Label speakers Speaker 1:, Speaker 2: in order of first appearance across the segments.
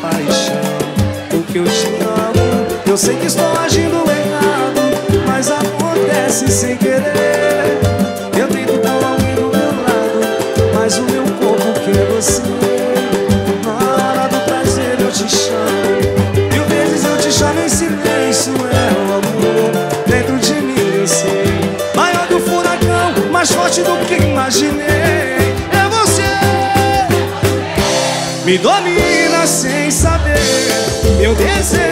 Speaker 1: paixão. O que eu te amo, eu sei que estou agindo errado, mas acontece sem querer. This is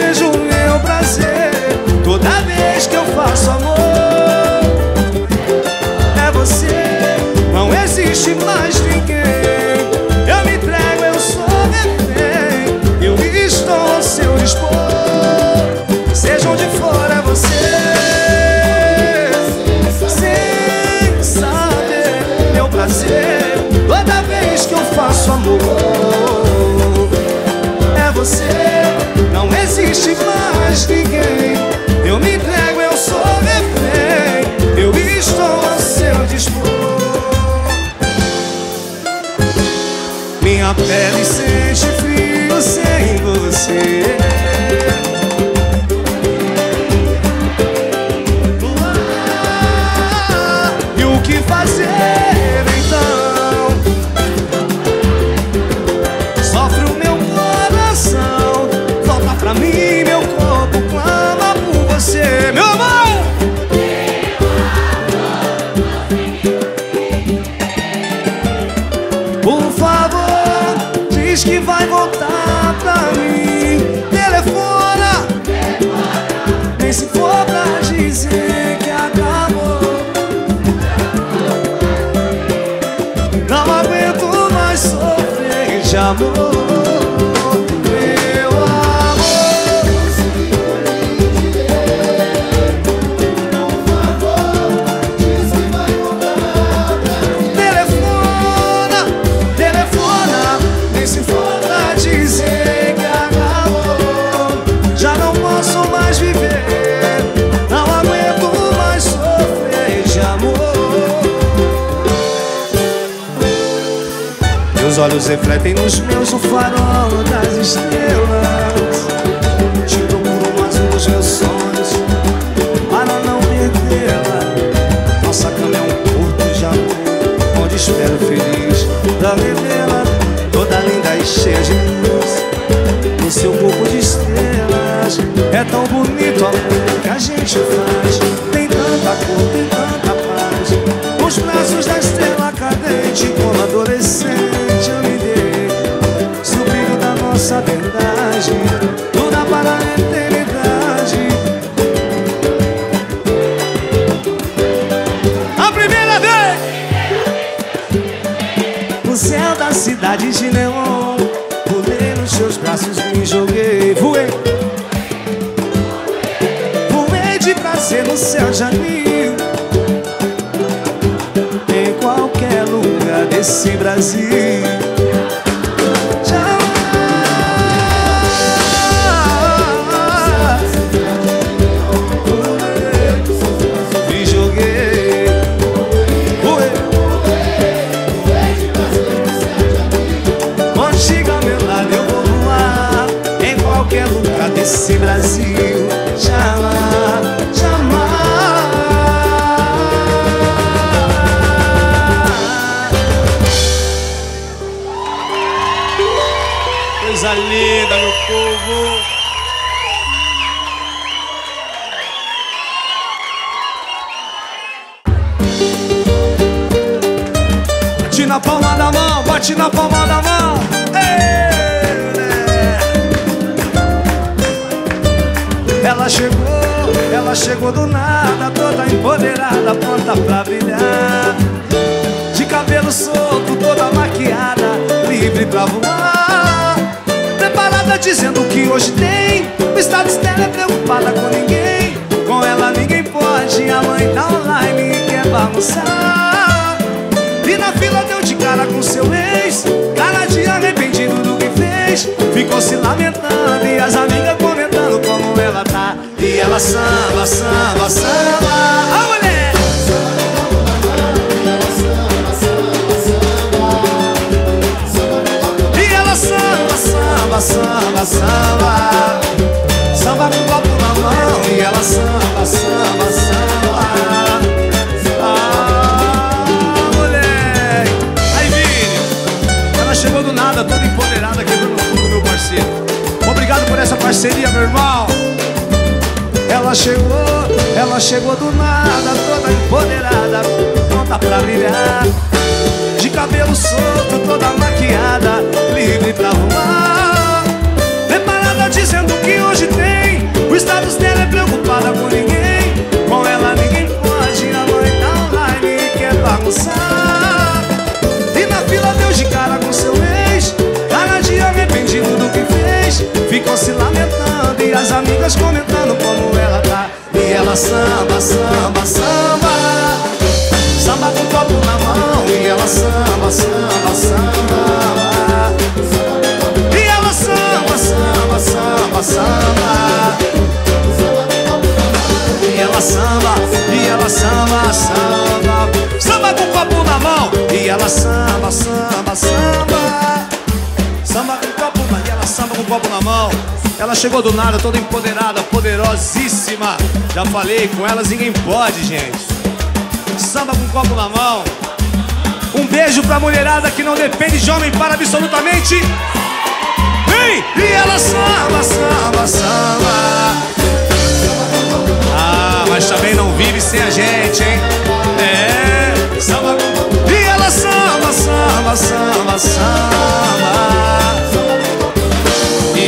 Speaker 1: olhos refletem nos meus o farol das estrelas. Te procuro mais azul dos meus sonhos Para não perdê-la. Nossa cama é um curto amor, Onde espero feliz pra revê-la Toda linda e cheia de luz. No seu corpo de estrelas É tão bonito amor que a gente faz. Tem tanta cor, tem tanta Ela chegou, ela chegou do nada Toda empoderada, pronta pra brilhar. De cabelo solto, toda maquiada Livre pra voar. Preparada dizendo que hoje tem. O estado dela é preocupada com ninguém. Com ela ninguém pode A mãe tá online e quer balançar. E na fila deu de cara com seu ex. Cara de arrependido do que fez. Ficou se lamentando e as amigas comentaram ela tá. E ela samba, samba, samba. A mulher! E ela samba, samba, samba, samba. Samba com copo na mão. E ela samba, samba, samba. Ah, moleque! Aí, Vini Ela chegou do nada, toda empoderada Quebrando tudo, meu parceiro. Obrigado por essa parceria, meu irmão Ela chegou, ela chegou do nada Toda empoderada Pronta pra brilhar. De cabelo solto, toda maquiada Livre pra voar Preparada dizendo que hoje tem. O status dela é preocupada com ninguém. Com ela ninguém pode A mãe tá online e quer bagunçar E na fila deu de cara com seu ex. Cara de arrependido do que fez. Ficou se lamentando E as amigas comentando como ela samba, samba, samba. Samba com copo na mão E ela samba, samba, samba. E ela samba, samba, samba, samba. E ela samba, e ela samba, samba. Samba com copo na mão E ela samba, samba, samba. Samba com o copo com o copo na mão Ela chegou do nada, toda empoderada, poderosíssima Já falei, com elas ninguém pode, gente Samba com o copo na mão um beijo pra mulherada que não depende de homem para absolutamente. Vem! E ela samba, samba, samba. Ah, mas também não vive sem a gente, hein? É, samba. E ela samba, samba, samba, samba.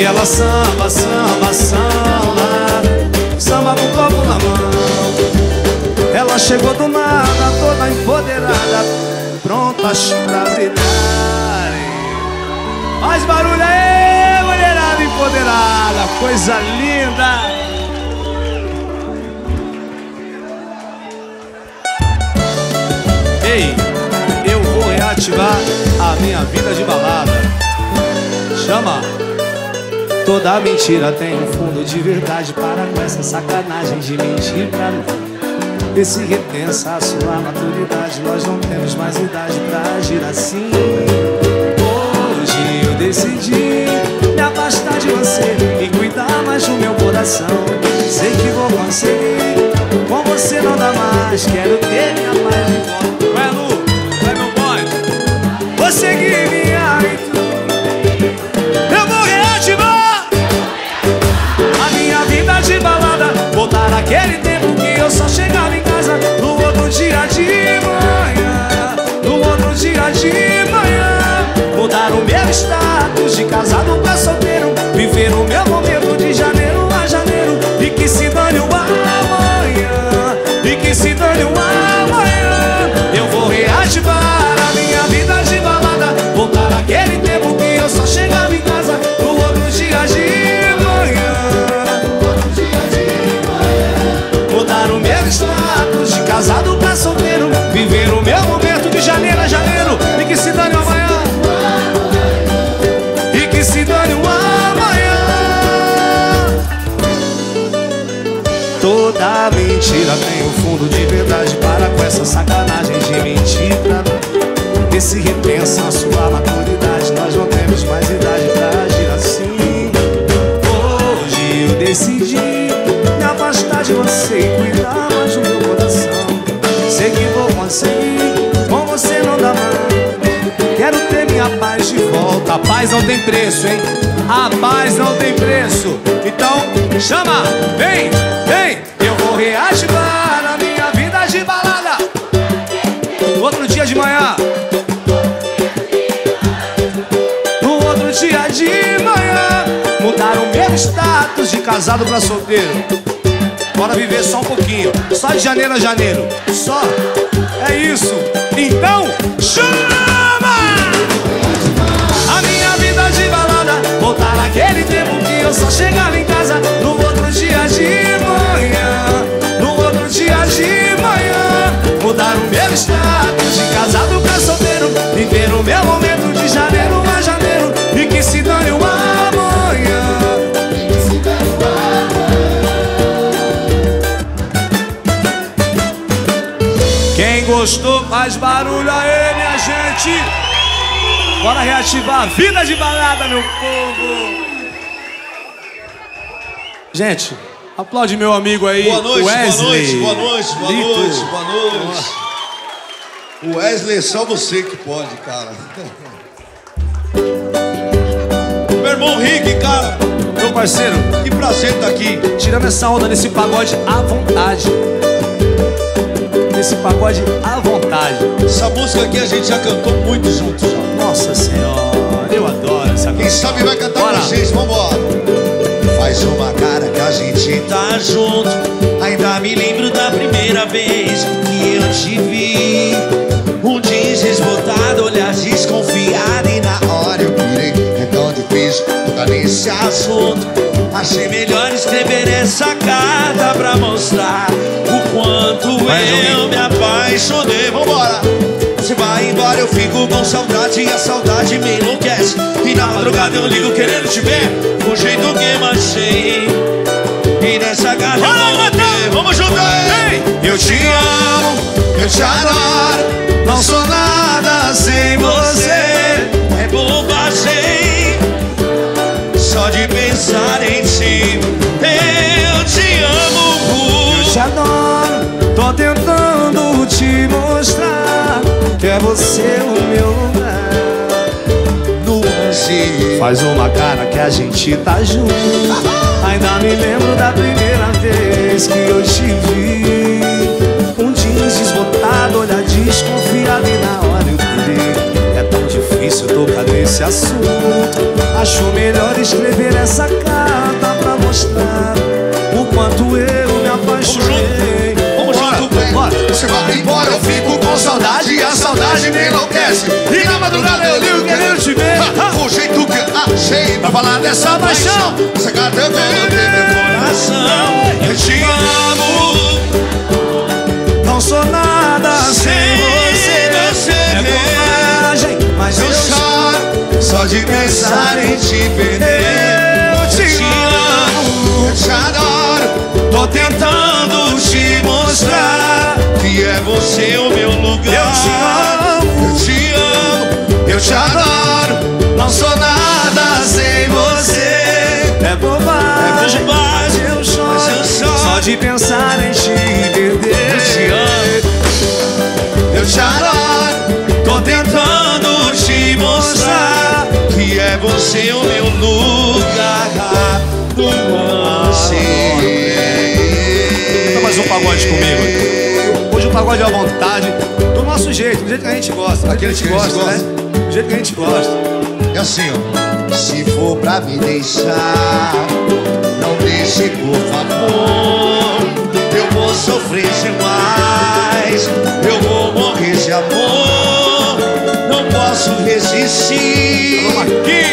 Speaker 1: E ela samba, samba, samba. Samba com copo na mão. Ela chegou do nada, toda empoderada prontas pra brilharem. Faz barulho aí, mulherada empoderada, coisa linda. Ei, eu vou reativar a minha vida de balada. Chama. Toda mentira tem um fundo de verdade. Para com essa sacanagem de mentir pra mim. Vê se repensa a sua maturidade. Nós não temos mais idade pra agir assim. Hoje eu decidi me afastar de você E cuidar mais do meu coração. Sei que vou conseguir. Com você não dá mais. Quero ter minha paz. De volta
Speaker 2: Lu, vai meu bonde
Speaker 1: Vou seguir essa sacanagem de mentir pra mim Vê se repensa a sua maturidade. Nós não temos mais idade pra agir assim. Hoje eu decidi me afastar de você E cuidar mais do meu coração. Sei que vou conseguir, com você não dá mais. Quero ter minha paz de volta.
Speaker 2: A paz não tem preço, hein? A paz não tem preço. Então, chama, vem, vem
Speaker 1: casado pra solteiro.
Speaker 2: Bora viver só um pouquinho. Só de janeiro a janeiro.
Speaker 1: Só, é isso. Então, chama! A minha vida de balada. Voltar naquele tempo que eu só chegava em casa. No outro dia de manhã. No outro dia de manhã. Mudar o meu status de casado pra solteiro Faz barulho aí, minha gente! Bora reativar a vida de balada, meu povo! Gente, aplaude meu amigo aí,
Speaker 3: Boa noite,
Speaker 1: Wesley.
Speaker 3: boa noite, boa noite, boa noite, boa noite. O Wesley é só você que pode, cara. Meu irmão Rick, cara,
Speaker 1: Meu parceiro,
Speaker 3: que prazer estar aqui.
Speaker 1: tirando essa onda nesse pagode à vontade. Nesse pagode à vontade.
Speaker 3: Essa música aqui a gente já cantou muito juntos.
Speaker 1: Nossa senhora, eu adoro essa
Speaker 3: Quem
Speaker 1: canção.
Speaker 3: sabe vai cantar
Speaker 1: Bora.
Speaker 3: com vocês, vambora. Faz uma cara que a gente tá junto. Ainda me lembro da primeira vez que eu te vi. Um jeans desbotado, olhar desconfiado. E na hora eu pirei. É tão difícil tocar nesse assunto. Achei melhor escrever essa carta pra mostrar o quanto
Speaker 1: Vai,
Speaker 3: eu me apaixonei. Vambora! Você vai embora, eu fico com saudade e a saudade me enlouquece. E na madrugada eu ligo querendo te ver, o jeito que manchei. E nessa garra eu vou ter. Vamos juntar! Eu te amo, eu te adoro. Não sou nada sem você. É
Speaker 1: você o meu lugar.
Speaker 3: Nuance.
Speaker 1: Faz uma cara que a gente tá junto. Ainda me lembro da primeira vez que eu te vi. Um jeans desbotado, olhar desconfiado e na hora eu pirei. É tão difícil tocar nesse assunto. Acho melhor escrever essa carta pra mostrar o quanto eu me apaixonei.
Speaker 3: Vamos junto, vem.
Speaker 1: bora.
Speaker 3: Você vai embora, eu fico com saudade e a saudade me enlouquece. E na madrugada eu ligo querendo te ver. O jeito que eu achei pra falar dessa paixão. Venho ter meu coração. Eu te amo.
Speaker 1: Não sou nada sem você.
Speaker 3: você.
Speaker 1: É bobagem, mas
Speaker 3: eu choro só de pensar em te perder.
Speaker 1: Eu te
Speaker 3: amo, eu te adoro. Tô tentando te mostrar que é você o meu lugar.
Speaker 1: Eu te amo.
Speaker 3: eu te amo, eu te adoro. Não sou nada sem você.
Speaker 1: É bobagem,
Speaker 3: É bobagem,
Speaker 1: eu choro,
Speaker 3: mas eu choro.
Speaker 1: Só de pensar em te perder
Speaker 3: Eu te amo. Eu te adoro, tô tentando te mostrar que é você o meu lugar do
Speaker 1: Canta mais um pagode comigo. Pagode é à vontade, do nosso jeito, do jeito que a gente gosta. jeito que a gente
Speaker 3: que a
Speaker 1: gosta, né? Do jeito que a gente gosta.
Speaker 3: É assim, ó. Se for pra me deixar, não deixe, por favor. Eu vou sofrer demais, eu vou morrer de amor. Não posso resistir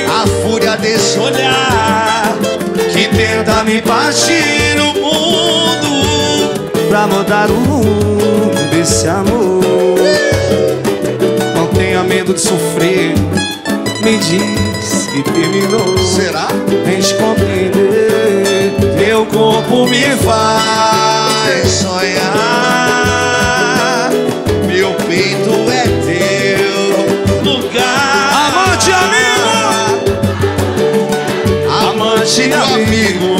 Speaker 3: à fúria desse olhar que tenta me partir no mundo.
Speaker 1: Pra mudar o rumo desse amor. Não tenha medo de sofrer. Me diz que terminou.
Speaker 3: Será?
Speaker 1: Tens compreender. Teu corpo me
Speaker 3: faz sonhar. Meu peito é teu lugar.
Speaker 1: Amante
Speaker 3: amante amigo.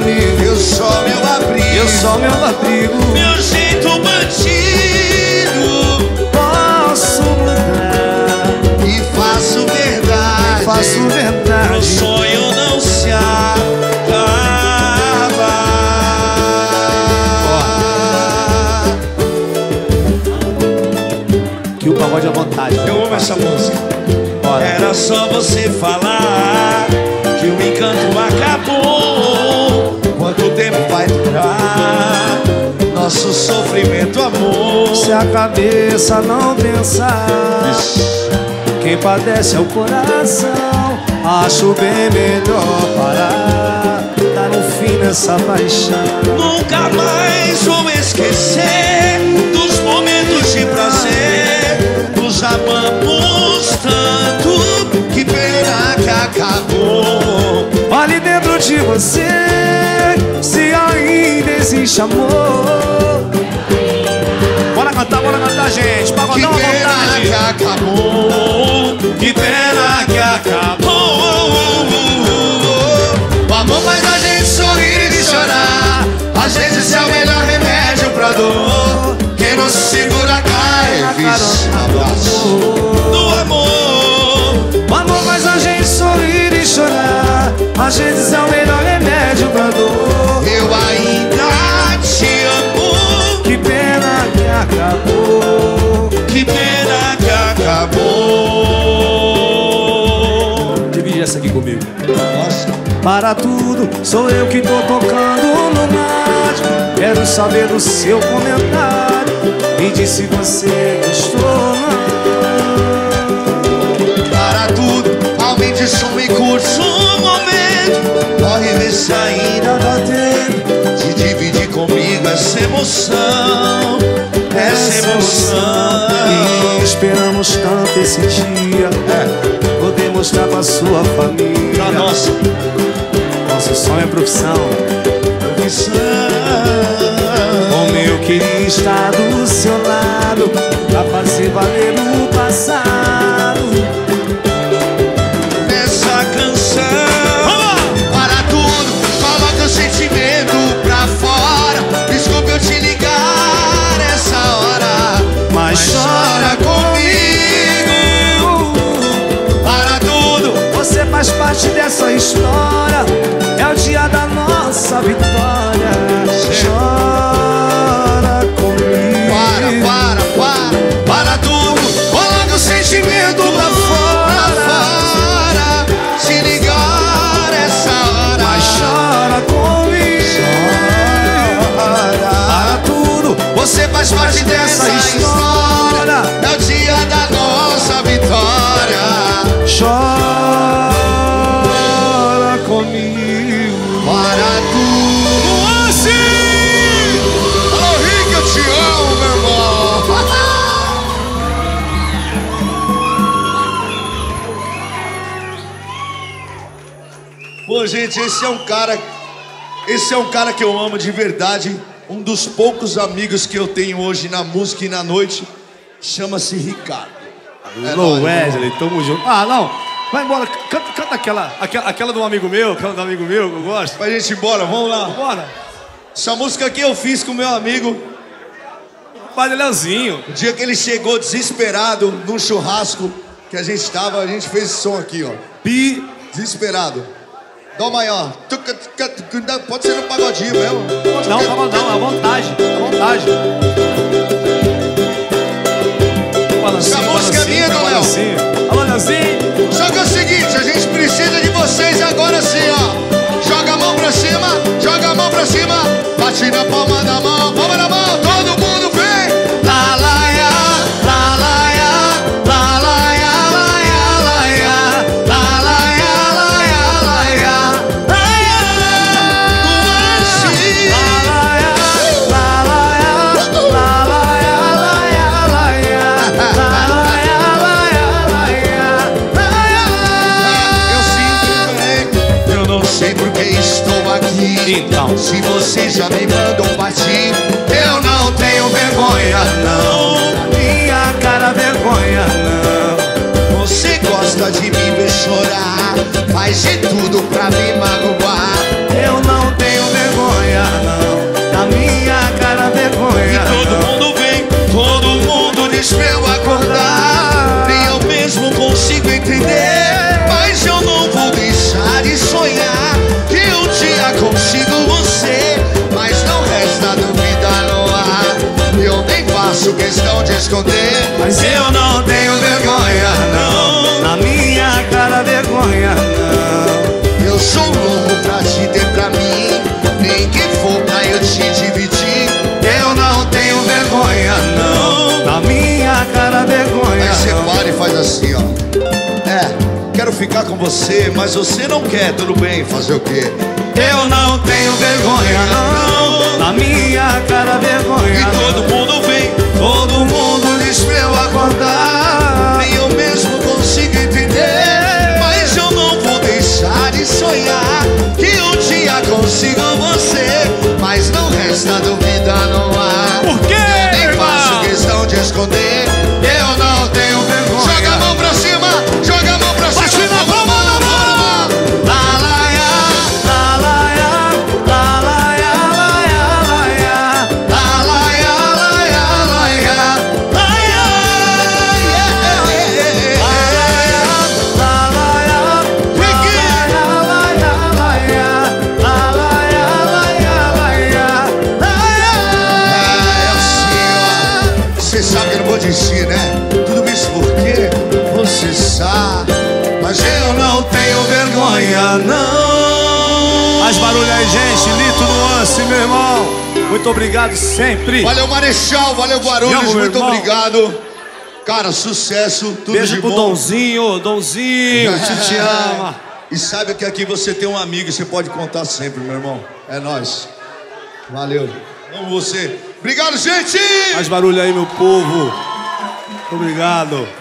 Speaker 3: Amigo Eu sou meu abrigo.
Speaker 1: Eu sou meu abrigo
Speaker 3: meu jeito bandido.
Speaker 1: Posso mudar
Speaker 3: E faço verdade.
Speaker 1: Faço
Speaker 3: Meu
Speaker 1: verdade
Speaker 3: sonho não se acaba.
Speaker 1: Que o pagode à vontade
Speaker 3: Eu amo essa música.
Speaker 1: Bora.
Speaker 3: Era só você falar que o encanto acabou. Nosso sofrimento, amor.
Speaker 1: Se a cabeça não pensar, quem padece é o coração. Acho bem melhor parar, dar um fim nessa paixão.
Speaker 3: Nunca mais vou esquecer dos momentos de prazer. Nos amamos tanto, que pena que acabou.
Speaker 1: Olhe dentro de você, se ainda existe amor.
Speaker 3: Acabou. Que pena que acabou. O amor faz a gente sorrir e chorar. Às vezes é o melhor remédio pra dor. Quem não se segura cai. Vixe, abraço do amor.
Speaker 1: O amor faz a gente sorrir e chorar. Às vezes é o melhor Para tudo, sou eu que tô tocando no rádio. Quero saber do seu comentário. Me diz se você gostou ou não.
Speaker 3: Para tudo, aumente som e curte um momento. Corre ver se ainda dá tempo de dividir comigo essa emoção. Essa emoção.
Speaker 1: E esperamos tanto esse dia. Poder mostrar pra sua família.
Speaker 3: Pra nossa
Speaker 1: Nosso sonho é profissão.
Speaker 3: profissão.
Speaker 1: Como eu queria estar do seu lado Pra fazer valer o passado
Speaker 3: gente, esse é um cara. Esse é um cara que eu amo de verdade. Um dos poucos amigos que eu tenho hoje na música e na noite. Chama-se Ricardo. É
Speaker 1: Alô,
Speaker 3: nóis,
Speaker 1: Wesley, tamo junto. Ah, não, vai embora, canta, canta aquela, aquela, aquela do amigo meu, aquela do amigo meu que eu gosto.
Speaker 3: Pra gente embora, vamos lá.
Speaker 1: Bora.
Speaker 3: Essa música aqui eu fiz com meu amigo.
Speaker 1: Padre Leozinho.
Speaker 3: O dia que ele chegou desesperado num churrasco que a gente tava, a gente fez esse som aqui, ó.
Speaker 1: Pi.
Speaker 3: Desesperado. Dó maior. Pode ser no pagodinho mesmo.
Speaker 1: Não, tá bom, não, à vontade, à vontade. Balancinho,
Speaker 3: Essa música é minha, Dom Léo.
Speaker 1: Alô, Leozinho.
Speaker 3: Só que é o seguinte, a gente precisa de vocês agora sim, ó. Joga a mão pra cima, joga a mão pra cima. Bate na palma da mão, entender Mas eu não vou deixar de sonhar Que um dia consigo você. Mas não resta dúvida no ar. Eu nem faço questão de esconder.
Speaker 1: Mas eu não tenho vergonha, não. Na minha cara vergonha, não.
Speaker 3: Eu sou louco pra te ter pra mim. Nem que for pra eu te dividir.
Speaker 1: Eu não
Speaker 3: tenho vergonha,
Speaker 1: não.
Speaker 3: Na minha cara vergonha, Aí você para e faz assim, ó. Ficar com você, mas você não quer, tudo bem, fazer o quê?
Speaker 1: Eu não tenho vergonha, não. Na minha cara,
Speaker 3: E
Speaker 1: vergonha. não.
Speaker 3: todo mundo sabe desistir, né? Tudo isso porque você sabe. Mas eu não tenho vergonha, não.
Speaker 1: Faz barulho aí, gente. Lito Nuance, meu irmão. Muito obrigado sempre.
Speaker 3: Valeu, Marechal. Valeu, Guarulhos.
Speaker 1: Amo,
Speaker 3: Muito
Speaker 1: irmão.
Speaker 3: obrigado. Cara, sucesso. Tudo
Speaker 1: Beijo
Speaker 3: de
Speaker 1: pro
Speaker 3: bom.
Speaker 1: Donzinho. Donzinho, te te ama.
Speaker 3: E saiba que aqui você tem um amigo e você pode contar sempre, meu irmão. É nóis. Valeu. Amo você. Obrigado, gente!
Speaker 1: Faz barulho aí, meu povo. Obrigado.